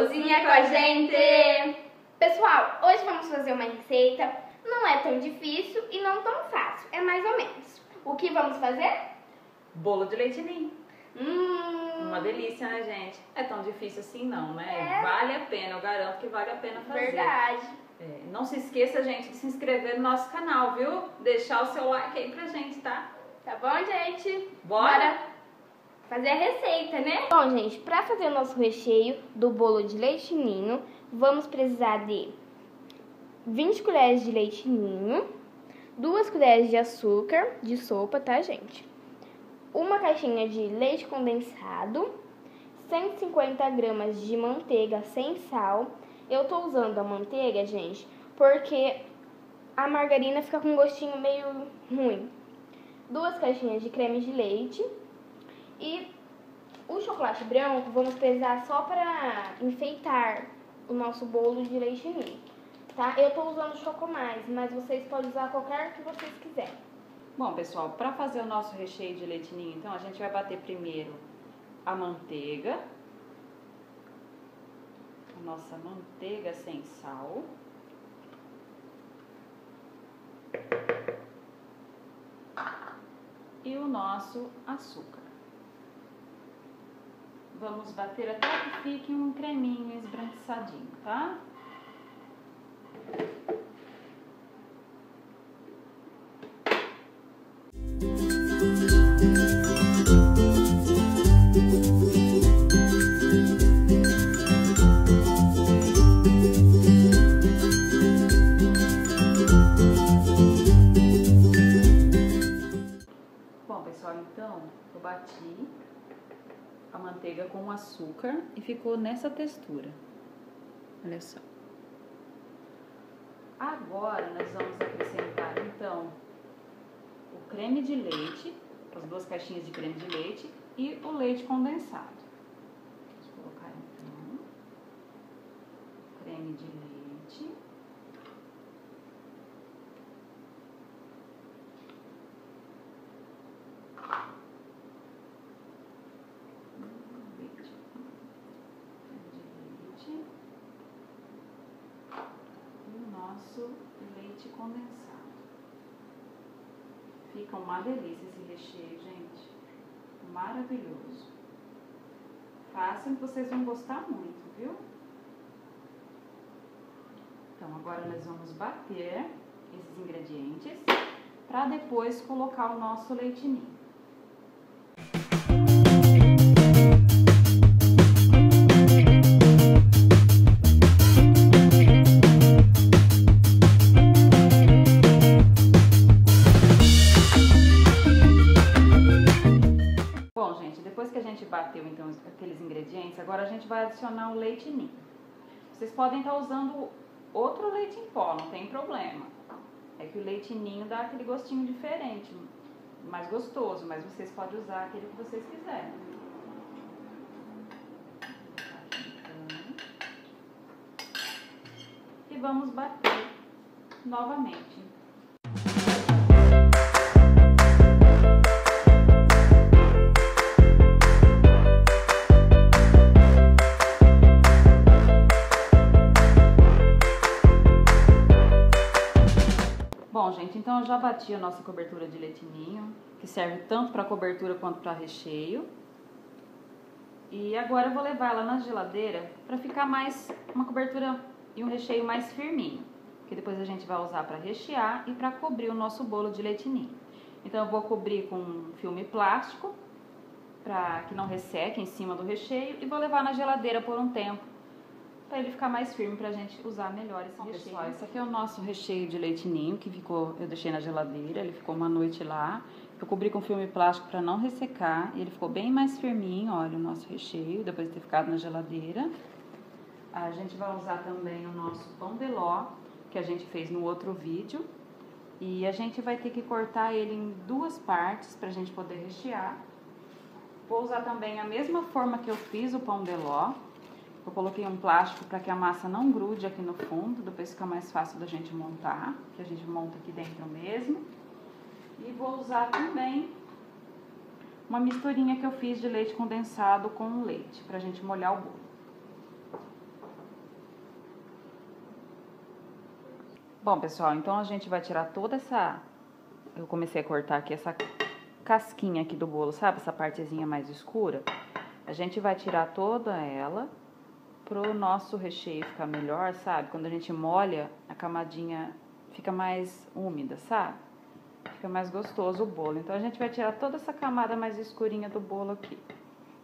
Cozinha com a gente! Pessoal, hoje vamos fazer uma receita. Não é tão difícil e não tão fácil, é mais ou menos. O que vamos fazer? Bolo de leite ninho. Hum, Uma delícia, né, gente? É tão difícil assim não, né? É. Vale a pena, eu garanto que vale a pena fazer. verdade. É, não se esqueça, gente, de se inscrever no nosso canal, viu? Deixar o seu like aí pra gente, tá? Tá bom, gente? Bora? Fazer a receita, né? Bom, gente, para fazer o nosso recheio do bolo de leite ninho, vamos precisar de 20 colheres de leite ninho, 2 colheres de açúcar de sopa, tá, gente? Uma caixinha de leite condensado, 150 gramas de manteiga sem sal. Eu tô usando a manteiga, gente, porque a margarina fica com um gostinho meio ruim. Duas caixinhas de creme de leite e o chocolate branco vamos precisar só para enfeitar o nosso bolo de leite ninho, tá? Eu tô usando chocomais, mas vocês podem usar qualquer que vocês quiserem. Bom, pessoal, para fazer o nosso recheio de leite ninho, então a gente vai bater primeiro a manteiga. A nossa manteiga sem sal. E o nosso açúcar. Vamos bater até que fique um creminho esbranquiçadinho, tá? Manteiga com açúcar e ficou nessa textura. Olha só. Agora nós vamos acrescentar então o creme de leite, as duas caixinhas de creme de leite e o leite condensado. Vamos colocar então creme de leite. leite, creme de leite e leite condensado. Fica uma delícia esse recheio, gente. Maravilhoso. Façam que vocês vão gostar muito, viu? Então, agora nós vamos bater esses ingredientes para depois colocar o nosso leite ninho. Depois que a gente bateu então aqueles ingredientes, agora a gente vai adicionar o leite ninho. Vocês podem estar usando outro leite em pó, não tem problema. É que o leite ninho dá aquele gostinho diferente, mais gostoso, mas vocês podem usar aquele que vocês quiserem. E vamos bater novamente. Gente, então já bati a nossa cobertura de leite ninho, que serve tanto para cobertura quanto para recheio. E agora eu vou levar ela na geladeira para ficar mais uma cobertura e um recheio mais firminho, que depois a gente vai usar para rechear e para cobrir o nosso bolo de leite ninho. Então eu vou cobrir com um filme plástico para que não resseque em cima do recheio e vou levar na geladeira por um tempo para ele ficar mais firme pra gente usar melhor esse recheio. Pessoal, esse aqui é o nosso recheio de leite ninho que ficou, eu deixei na geladeira, ele ficou uma noite lá. Eu cobri com filme plástico para não ressecar e ele ficou bem mais firminho, olha o nosso recheio, depois de ter ficado na geladeira. A gente vai usar também o nosso pão de ló, que a gente fez no outro vídeo. E a gente vai ter que cortar ele em duas partes pra gente poder rechear. Vou usar também a mesma forma que eu fiz o pão de ló. Eu coloquei um plástico para que a massa não grude aqui no fundo, depois fica mais fácil da gente montar, que a gente monta aqui dentro mesmo. E vou usar também uma misturinha que eu fiz de leite condensado com leite, para a gente molhar o bolo. Bom, pessoal, então a gente vai tirar toda essa... Eu comecei a cortar aqui essa casquinha aqui do bolo, sabe? Essa partezinha mais escura. A gente vai tirar toda ela pro nosso recheio ficar melhor, sabe? Quando a gente molha, a camadinha fica mais úmida, sabe? Fica mais gostoso o bolo. Então, a gente vai tirar toda essa camada mais escurinha do bolo aqui.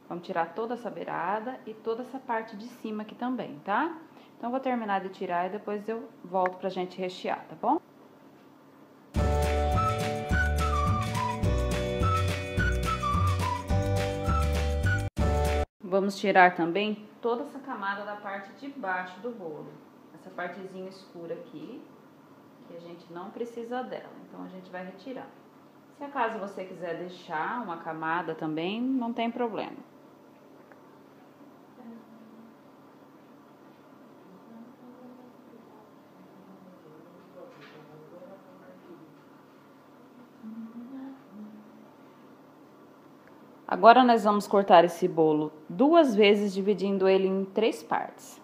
Vamos tirar toda essa beirada e toda essa parte de cima aqui também, tá? Então, vou terminar de tirar e depois eu volto pra gente rechear, tá bom? Vamos tirar também toda essa camada da parte de baixo do bolo. Essa partezinha escura aqui, que a gente não precisa dela. Então, a gente vai retirar. Se acaso você quiser deixar uma camada também, não tem problema. Agora nós vamos cortar esse bolo duas vezes, dividindo ele em três partes.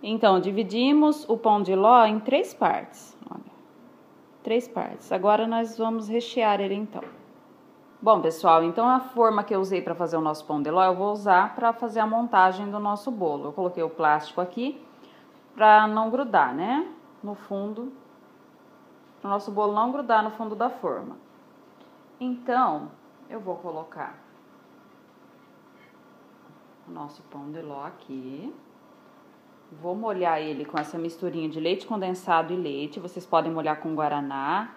Então, dividimos o pão de ló em três partes. Olha, três partes. Agora nós vamos rechear ele então. Bom, pessoal, então a forma que eu usei para fazer o nosso pão de ló, eu vou usar para fazer a montagem do nosso bolo. Eu coloquei o plástico aqui para não grudar, né? No fundo, para o nosso bolo não grudar no fundo da forma. Então, eu vou colocar o nosso pão de ló aqui. Vou molhar ele com essa misturinha de leite condensado e leite. Vocês podem molhar com guaraná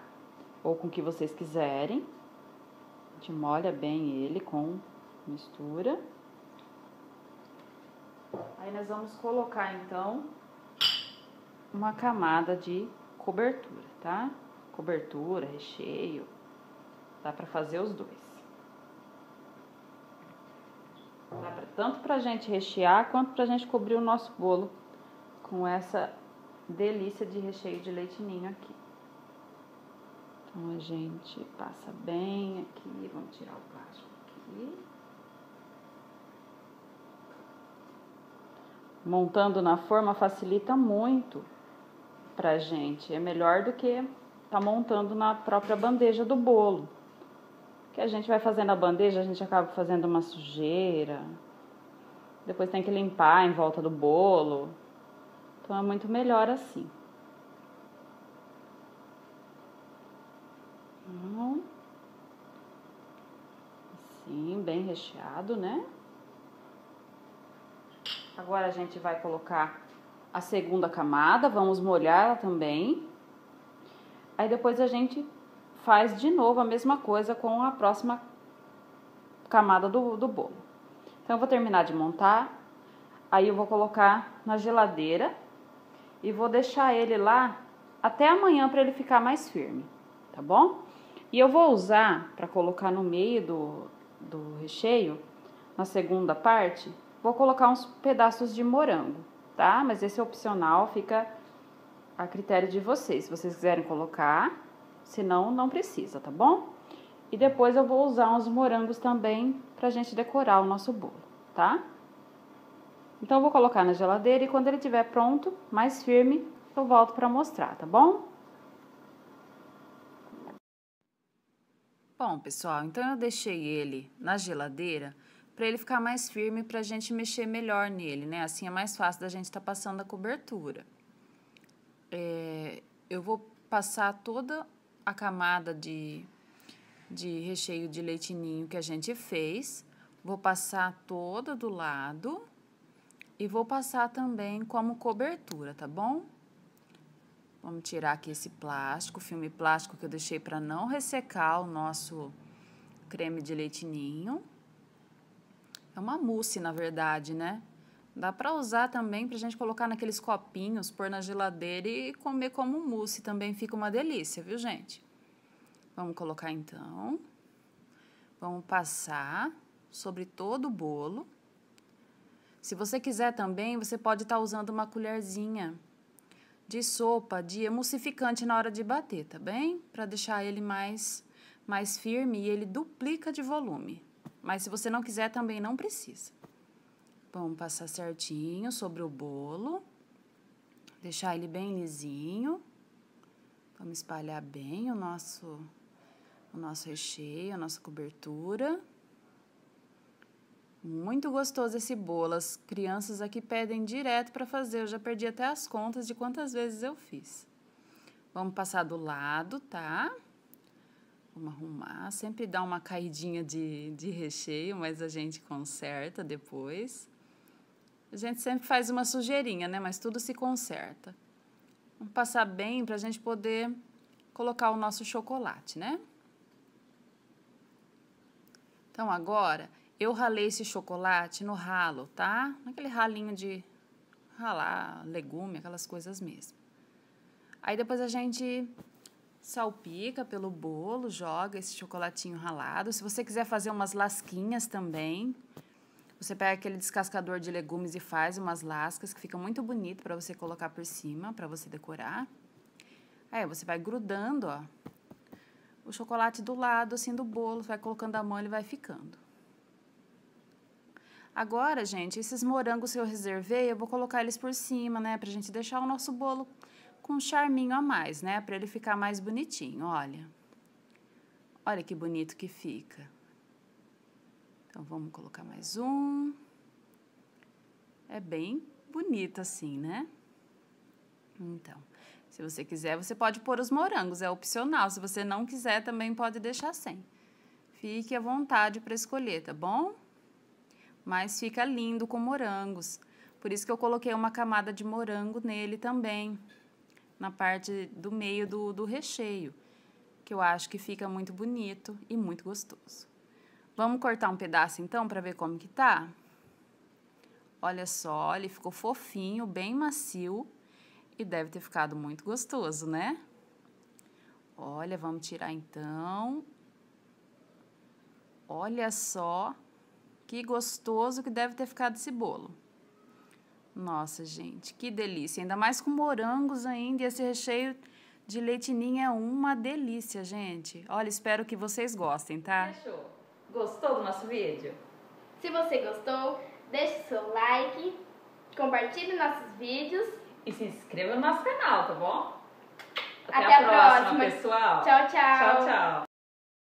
ou com o que vocês quiserem gente molha bem ele com mistura. Aí nós vamos colocar então uma camada de cobertura, tá? Cobertura, recheio, dá pra fazer os dois. Dá pra, tanto pra gente rechear quanto pra gente cobrir o nosso bolo com essa delícia de recheio de leite ninho aqui. Então, a gente passa bem aqui, vamos tirar o plástico aqui. Montando na forma facilita muito pra gente. É melhor do que tá montando na própria bandeja do bolo. Que a gente vai fazendo a bandeja, a gente acaba fazendo uma sujeira. Depois tem que limpar em volta do bolo. Então é muito melhor assim. Assim, bem recheado, né? Agora a gente vai colocar a segunda camada, vamos molhar ela também. Aí depois a gente faz de novo a mesma coisa com a próxima camada do, do bolo. Então, eu vou terminar de montar, aí eu vou colocar na geladeira e vou deixar ele lá até amanhã para ele ficar mais firme, tá bom? E eu vou usar para colocar no meio do, do recheio, na segunda parte, vou colocar uns pedaços de morango, tá? Mas esse é opcional, fica a critério de vocês. Se vocês quiserem colocar, senão não precisa, tá bom? E depois eu vou usar uns morangos também pra gente decorar o nosso bolo, tá? Então eu vou colocar na geladeira e quando ele estiver pronto, mais firme, eu volto para mostrar, tá bom? Bom, pessoal, então eu deixei ele na geladeira para ele ficar mais firme para a gente mexer melhor nele, né? Assim é mais fácil da gente estar tá passando a cobertura. É, eu vou passar toda a camada de, de recheio de leitinho que a gente fez, vou passar toda do lado e vou passar também como cobertura, tá bom? Vamos tirar aqui esse plástico, filme plástico que eu deixei para não ressecar o nosso creme de leite ninho. É uma mousse, na verdade, né? Dá para usar também para a gente colocar naqueles copinhos, pôr na geladeira e comer como mousse. Também fica uma delícia, viu, gente? Vamos colocar então. Vamos passar sobre todo o bolo. Se você quiser também, você pode estar tá usando uma colherzinha de sopa de emulsificante na hora de bater, tá bem? Para deixar ele mais mais firme e ele duplica de volume. Mas se você não quiser, também não precisa. Vamos passar certinho sobre o bolo. Deixar ele bem lisinho. Vamos espalhar bem o nosso, o nosso recheio, a nossa cobertura. Muito gostoso esse bolo. As crianças aqui pedem direto para fazer. Eu já perdi até as contas de quantas vezes eu fiz. Vamos passar do lado, tá? Vamos arrumar. Sempre dá uma caidinha de, de recheio, mas a gente conserta depois. A gente sempre faz uma sujeirinha, né? Mas tudo se conserta. Vamos passar bem para a gente poder colocar o nosso chocolate, né? Então, agora, eu ralei esse chocolate no ralo, tá? Naquele ralinho de ralar legume, aquelas coisas mesmo. Aí depois a gente salpica pelo bolo, joga esse chocolatinho ralado. Se você quiser fazer umas lasquinhas também, você pega aquele descascador de legumes e faz umas lascas que fica muito bonito para você colocar por cima, para você decorar. Aí você vai grudando, ó, o chocolate do lado assim do bolo, vai colocando a mão, ele vai ficando. Agora, gente, esses morangos que eu reservei, eu vou colocar eles por cima, né, pra gente deixar o nosso bolo com um charminho a mais, né? Para ele ficar mais bonitinho, olha. Olha que bonito que fica. Então, vamos colocar mais um. É bem bonito assim, né? Então, se você quiser, você pode pôr os morangos, é opcional. Se você não quiser, também pode deixar sem. Fique à vontade para escolher, tá bom? Mas fica lindo com morangos. Por isso que eu coloquei uma camada de morango nele também na parte do meio do, do recheio, que eu acho que fica muito bonito e muito gostoso. Vamos cortar um pedaço então para ver como que tá? Olha só, ele ficou fofinho, bem macio e deve ter ficado muito gostoso, né? Olha, vamos tirar então. Olha só que gostoso que deve ter ficado esse bolo. Nossa, gente, que delícia. Ainda mais com morangos ainda. E esse recheio de leitinho é uma delícia, gente. Olha, espero que vocês gostem, tá? Fechou. Gostou do nosso vídeo? Se você gostou, deixe seu like, compartilhe nossos vídeos. E se inscreva no nosso canal, tá bom? Até, Até a, próxima, próxima, pessoal. Tchau, tchau. Tchau, tchau.